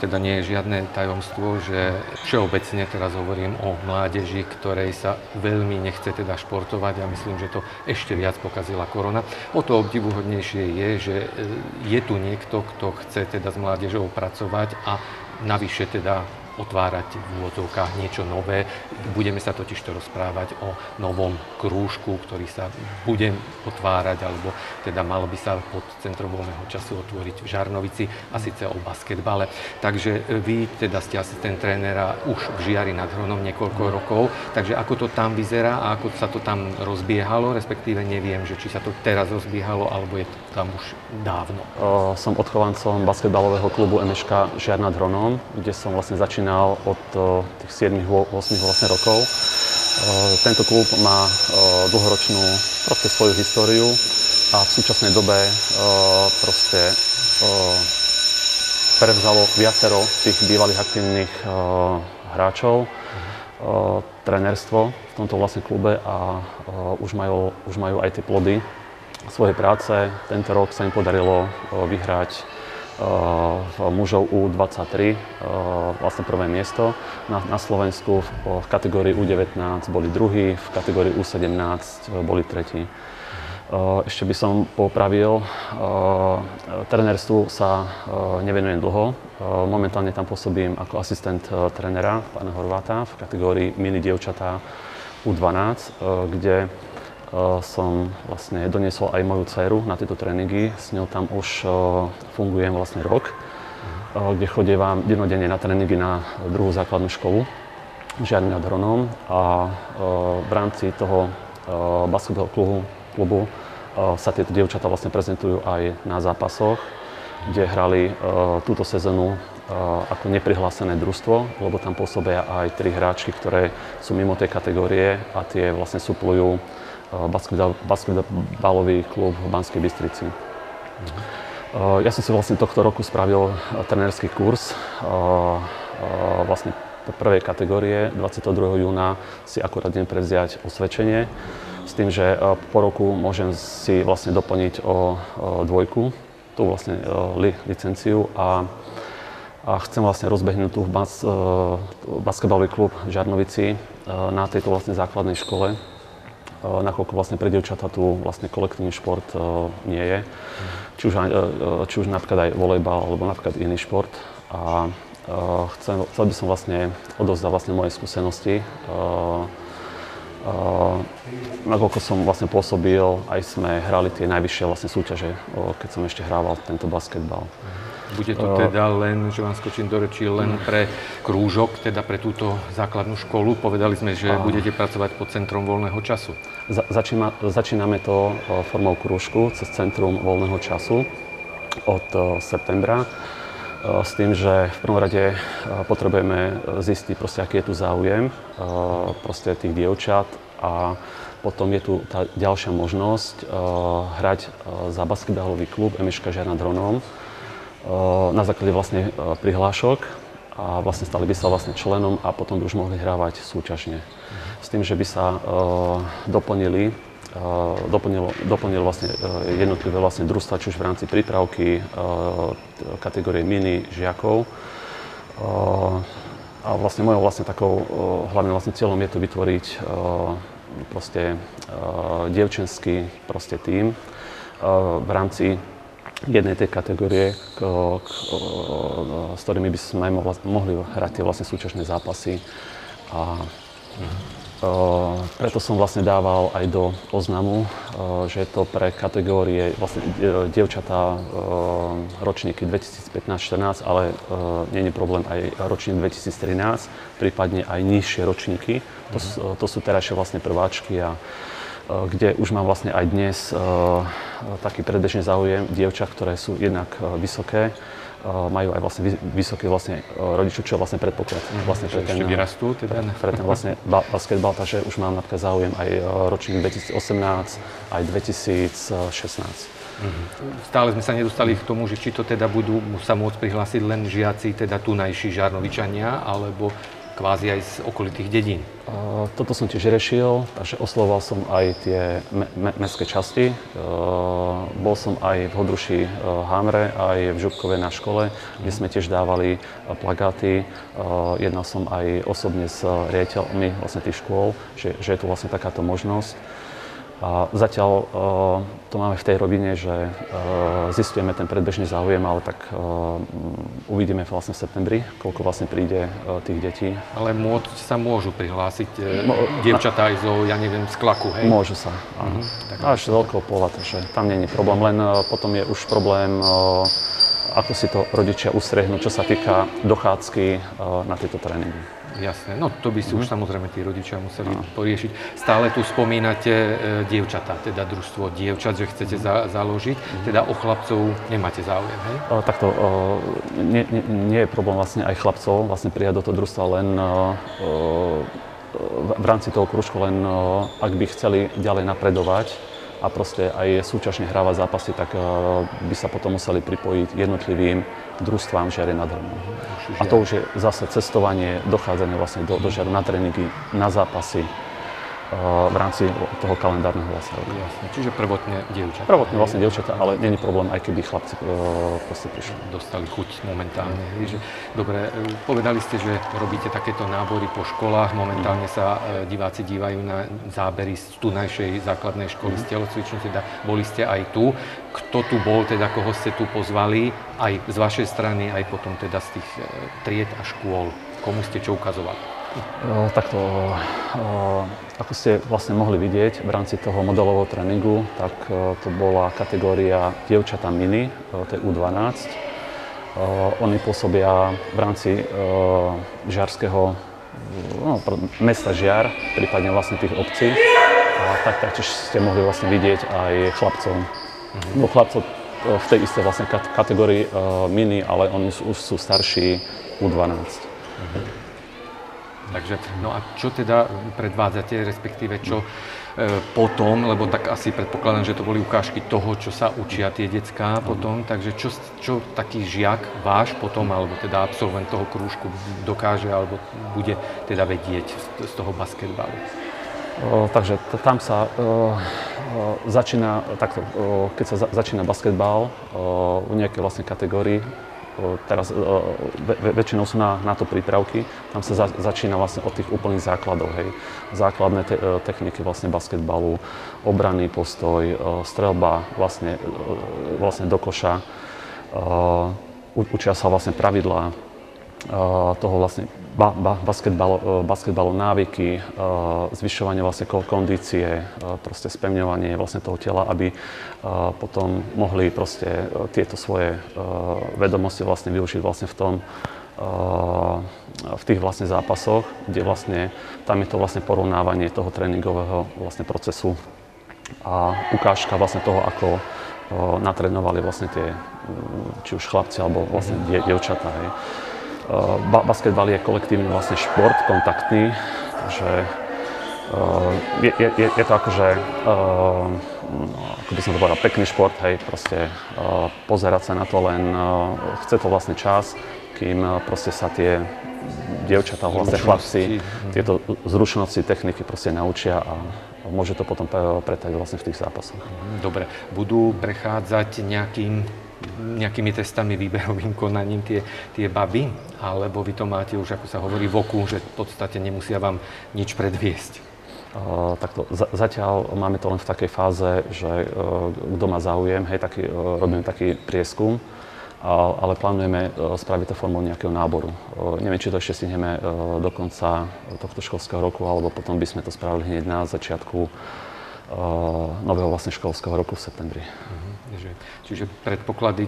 teda nie je žiadne tajomstvo, že všeobecne teraz hovorím o mládeži, ktorej sa veľmi nechce teda športovať a myslím, že to ešte viac pokazila korona. O to obdivuhodnejšie je, že e, je tu niekto, kto chce teda s mládežou pracovať a navyše teda otvárať v úvodzovkách niečo nové. Budeme sa totiž to rozprávať o novom krúžku, ktorý sa bude otvárať, alebo teda malo by sa pod Centrom voľného času otvoriť v Žarnovici a síce o basketbale. Takže vy teda ste asistent trénera už v Žiari nad Hronom niekoľko rokov, takže ako to tam vyzerá a ako sa to tam rozbiehalo, respektíve neviem, že či sa to teraz rozbiehalo, alebo je to tam už dávno. O, som odchovancom basketbalového klubu MŠK Žiar nad Hronom, kde som vlastne začínal začínal od tých 7-8 vlastne rokov. Tento klub má dlhoročnú proste svoju históriu a v súčasnej dobe proste prevzalo viacero tých bývalých aktívnych hráčov, trenerstvo v tomto vlastne klube a už majú, už majú aj tie plody svojej práce. Tento rok sa im podarilo vyhrať mužov U23 vlastne prvé miesto. Na, na Slovensku v, v kategórii U19 boli druhí, v kategórii U17 boli tretí. Ešte by som popravil, trenerstvu sa nevenujem dlho. Momentálne tam pôsobím ako asistent trenera pána Horváta v kategórii mini dievčatá U12, kde som vlastne doniesol aj moju dceru na tieto tréningy. S ňou tam už fungujem vlastne rok, kde chodievam dennodenne na tréningy na druhú základnú školu Žiarny nad Hronom a v rámci toho basketbalového klubu, klubu sa tieto dievčatá vlastne prezentujú aj na zápasoch, kde hrali túto sezónu ako neprihlásené družstvo, lebo tam pôsobia aj tri hráčky, ktoré sú mimo tej kategórie a tie vlastne suplujú basketbalový klub v Banskej Bystrici. Uh-huh. Ja som si vlastne tohto roku spravil trenerský kurz vlastne prvej kategórie. 22. júna si akurát idem prevziať osvedčenie s tým, že po roku môžem si vlastne doplniť o dvojku, tú vlastne li, licenciu a, a chcem vlastne rozbehnúť tu bas, basketbalový klub v Žarnovici na tejto vlastne základnej škole, nakoľko vlastne pre dievčatá tu vlastne kolektívny šport nie je. Či už, či už napríklad aj volejbal, alebo napríklad iný šport. A chcel, chcel by som vlastne odovzdať vlastne moje skúsenosti. Nakoľko som vlastne pôsobil, aj sme hrali tie najvyššie vlastne súťaže, keď som ešte hrával tento basketbal. Bude to teda len, že vám skočím do rečí, len pre krúžok, teda pre túto základnú školu. Povedali sme, že budete pracovať pod Centrom voľného času. Za, začína, začíname to formou krúžku cez Centrum voľného času od septembra s tým, že v prvom rade potrebujeme zistiť, proste, aký je tu záujem proste tých dievčat a potom je tu tá ďalšia možnosť hrať za basketbalový klub MŠK Žiar nad Hronom, na základe vlastne prihlášok a vlastne stali by sa vlastne členom a potom by už mohli hrávať súťažne. S tým, že by sa doplnili doplnilo, doplnilo vlastne jednotlivé vlastne družstva, či už v rámci prípravky, kategórie mini, žiakov. A vlastne mojou vlastne takou hlavným vlastne cieľom je to vytvoriť proste dievčenský proste tým v rámci jednej tej kategórie, k, k, s ktorými by sme mohli hrať tie vlastne súťažné zápasy. A, Uh, preto som vlastne dával aj do oznamu, že je to pre kategórie vlastne dievčatá uh, ročníky 2015-14, ale nie je problém aj ročník 2013, prípadne aj nižšie ročníky. To, mm-hmm. to sú terajšie vlastne prváčky a kde už mám vlastne aj dnes taký predbežný záujem dievčat, ktoré sú jednak vysoké, majú aj vlastne vysoké vlastne rodičov, čo je vlastne predpoklad. Mm, vlastne pre ten, vyrastú teda? Pre ten vlastne basketbal, takže už mám napríklad záujem aj ročník 2018, aj 2016. Mm-hmm. Stále sme sa nedostali k tomu, že či to teda budú sa môcť prihlásiť len žiaci, teda tunajší žarnovičania, alebo kvázi aj z okolitých dedín. Toto som tiež riešil, takže oslovoval som aj tie me- me- mestské časti. bol som aj v Hodruši e, Hamre, aj v Župkove na škole, kde sme tiež dávali plagáty. Jednal som aj osobne s riaditeľmi vlastne tých škôl, že, že je tu vlastne takáto možnosť. A zatiaľ uh, to máme v tej rovine, že uh, zistujeme ten predbežný záujem, ale tak uh, uvidíme vlastne v septembri, koľko vlastne príde tých detí. Ale môcť sa môžu prihlásiť uh, dievčatá aj zo, ja neviem, z klaku, hej? Môžu sa, áno. Uh-huh. Až z veľkého pola, takže tam nie je problém, len potom je už problém, ako si to rodičia ustrehnú, čo sa týka dochádzky na tieto tréningy. Jasné, no to by si mm. už samozrejme tí rodičia museli no. poriešiť. Stále tu spomínate e, dievčatá, teda družstvo dievčat, že chcete za, založiť, mm. teda o chlapcov nemáte záujem, hej? O, takto, o, nie, nie, nie je problém vlastne aj chlapcov vlastne prijať do toho družstva, len o, v rámci toho kružku, len ak by chceli ďalej napredovať, a proste aj súťažne hrávať zápasy, tak by sa potom museli pripojiť jednotlivým družstvám žiare nad Hrnou. A to už je zase cestovanie, dochádzanie vlastne do, do žiaru na tréningy, na zápasy, v rámci toho kalendárneho vlastne roka. Jasne, čiže prvotne dievčatá. Prvotne vlastne dievčatá, ale není problém, aj keby chlapci proste prišli. Dostali chuť momentálne. Mm. dobre, e, povedali ste, že robíte takéto nábory po školách, momentálne sa e, diváci dívajú na zábery z tunajšej základnej školy mm. z telocvične, teda boli ste aj tu. Kto tu bol, teda koho ste tu pozvali, aj z vašej strany, aj potom teda z tých e, tried a škôl? Komu ste čo ukazovali? Takto, ako ste vlastne mohli vidieť v rámci toho modelového tréningu, tak to bola kategória dievčatá mini, to je U12. Oni pôsobia v rámci žiarského no, mesta Žiar, prípadne vlastne tých obcí. A tak taktiež ste mohli vlastne vidieť aj chlapcov. Mm-hmm. No, chlapcov v tej istej vlastne kategórii mini, ale oni už sú starší U12. Mm-hmm. Takže, no a čo teda predvádzate, respektíve čo e, potom, lebo tak asi predpokladám, že to boli ukážky toho, čo sa učia tie decká potom, takže čo, čo taký žiak váš potom, alebo teda absolvent toho krúžku dokáže, alebo bude teda vedieť z, toho basketbalu? Takže tam sa o, o, začína, takto, keď sa za, začína basketbal v nejakej vlastne kategórii, teraz väčšinou sú na, na to prípravky, tam sa za, začína vlastne od tých úplných základov, hej. Základné te, e, techniky vlastne basketbalu, obranný postoj, e, strelba vlastne, e, vlastne do koša, učia sa vlastne pravidlá toho vlastne ba, ba, basketbal, basketbalu návyky, zvyšovanie vlastne kondície, proste spevňovanie vlastne toho tela, aby potom mohli proste tieto svoje vedomosti vlastne využiť vlastne v tom, v tých vlastne zápasoch, kde vlastne tam je to vlastne porovnávanie toho tréningového vlastne procesu a ukážka vlastne toho, ako natrénovali vlastne tie, či už chlapci alebo vlastne die, dievčatá. Hej. Eh, ba- basketbal je kolektívny vlastne šport, kontaktný, takže uh, je, je, je to akože, ako by som to povedal, pekný šport, hej, proste pozerať sa na to len, chce to vlastne čas, kým proste sa tie dievčatá, vlastne chlapci, tieto zručnosti, techniky proste naučia a môže to potom pretaviť vlastne v tých zápasoch. Dobre, budú prechádzať nejakým nejakými testami, výberovým konaním tie, tie baby, alebo vy to máte už, ako sa hovorí, v oku, že v podstate nemusia vám nič predviesť? Uh, takto, za, zatiaľ máme to len v takej fáze, že uh, kto má záujem, hej, taký, uh, robíme taký prieskum, ale plánujeme uh, spraviť to formou nejakého náboru. Neviem, či to ešte stihneme do konca tohto školského roku, alebo potom by sme to spravili hneď na začiatku nového vlastne školského roku v septembri. Uh-huh. Že, čiže predpoklady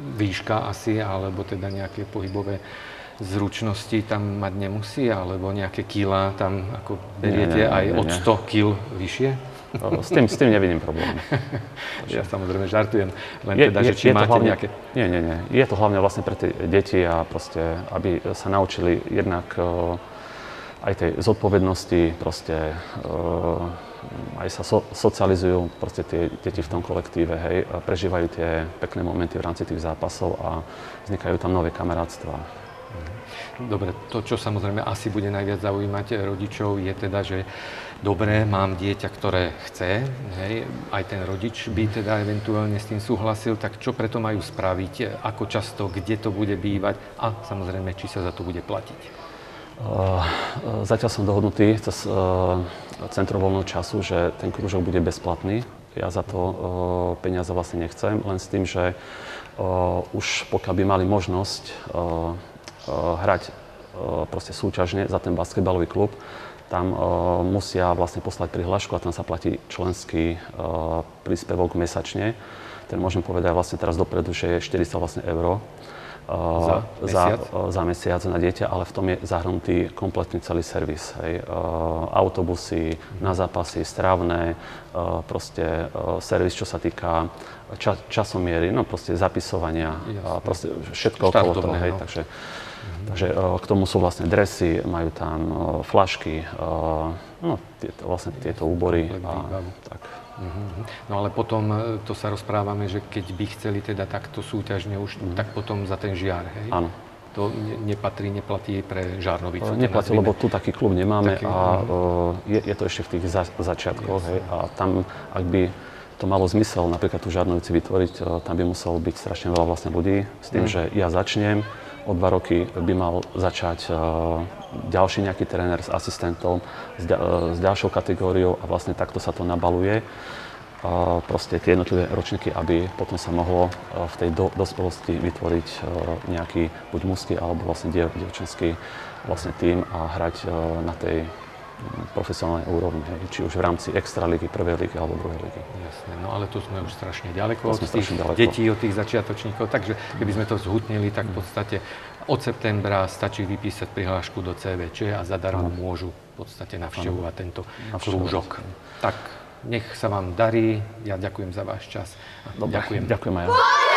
výška asi, alebo teda nejaké pohybové zručnosti tam mať nemusí, alebo nejaké kila tam ako beriete nie, nie, aj nie, od 100 kg vyššie? S tým, s tým nevidím problém. ja samozrejme žartujem, len je, teda, je, že či máte hlavne, nejaké... Nie, nie, nie. Je to hlavne vlastne pre tie deti a proste, aby sa naučili jednak uh, aj tej zodpovednosti, proste uh, aj sa so, socializujú proste tie deti v tom kolektíve, hej, a prežívajú tie pekné momenty v rámci tých zápasov a vznikajú tam nové kamarátstva. Dobre, to, čo samozrejme asi bude najviac zaujímať rodičov, je teda, že dobre, mám dieťa, ktoré chce, hej, aj ten rodič by teda eventuálne s tým súhlasil, tak čo preto majú spraviť, ako často, kde to bude bývať a samozrejme, či sa za to bude platiť. Uh, zatiaľ som dohodnutý cez uh, Centrum voľného času, že ten krúžok bude bezplatný. Ja za to uh, peniaze vlastne nechcem, len s tým, že už pokiaľ by mali možnosť hrať proste súťažne za ten basketbalový klub, tam musia vlastne poslať prihlášku a tam sa platí členský príspevok mesačne. Ten môžem povedať vlastne teraz dopredu, že je 400 vlastne euro za mesiac? Za, za mesiac na dieťa, ale v tom je zahrnutý kompletný celý servis. Hej. Autobusy, na zápasy, strávne, proste servis, čo sa týka ča, časomiery, no proste zapisovania, a proste všetko okolo toho. Hej. No. Takže, mm-hmm. takže k tomu sú vlastne dresy, majú tam flašky, no, tieto, vlastne tieto úbory. A, tak. Uh-huh. No ale potom e, to sa rozprávame, že keď by chceli teda takto súťažne už, uh-huh. tak potom za ten žiar, hej? Áno. To nepatrí, neplatí pre Žarnovicu. Neplatí, lebo tu taký klub nemáme taký, a uh, je, je to ešte v tých za, začiatkoch, hej? A tam, ak by to malo zmysel napríklad tu Žarnovici vytvoriť, uh, tam by muselo byť strašne veľa vlastne ľudí s tým, uh-huh. že ja začnem, o dva roky by mal začať uh, ďalší nejaký tréner s asistentom, uh, s ďalšou kategóriou a vlastne takto sa to nabaluje. Uh, proste tie jednotlivé ročníky, aby potom sa mohlo v tej do, dospelosti vytvoriť nejaký buď mužský alebo vlastne diev, dievčenský vlastne tým a hrať na tej profesionálnej úrovni, či už v rámci extraligy, prvej ligy alebo druhej ligy. Jasné, no ale tu sme už strašne ďaleko to od tých ďaleko. detí, od tých začiatočníkov, takže keby sme to zhutnili, tak v podstate od septembra stačí vypísať prihlášku do CVČ a zadarmo môžu v podstate navštevovať tento krúžok. Tak nech sa vám darí, ja ďakujem za váš čas. Dobre, ďakujem. Ďakujem aj ja.